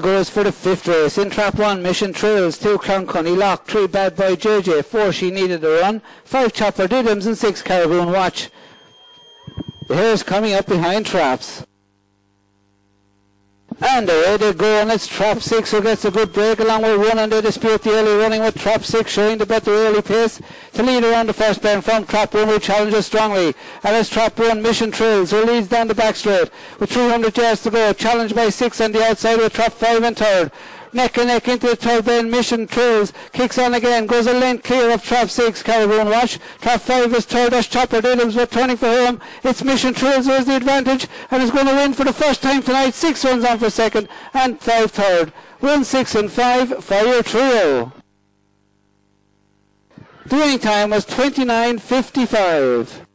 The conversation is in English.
Goes for the fifth race. In trap one, Mission Thrills, Two Clown Cloncunny Loch. Three Bad Boy JayJay. Four She Needed a Run. Five Chopper Diddums and six Carrigoon Watch. The hare's coming up behind traps. And away they go, and it's Trap 6 who gets a good break along with one, and they dispute. The early running with Trap 6 showing the better early pace to lead around the first bend from Trap 1 who challenges strongly. And it's Trap 1 Mission Thrills who leads down the back straight with 300 yards to go, challenged by 6 on the outside with Trap 5 and third neck and neck into the third bend. Mission Thrills kicks on again, goes a length clear of trap six. Carrigoon Watch. Trap five is third as Chopper Diddums, but turning for home It's Mission Thrills who has the advantage and is going to win for the first time tonight. Six runs on for second and five third. One six and five for your trio. The winning time was 29.55.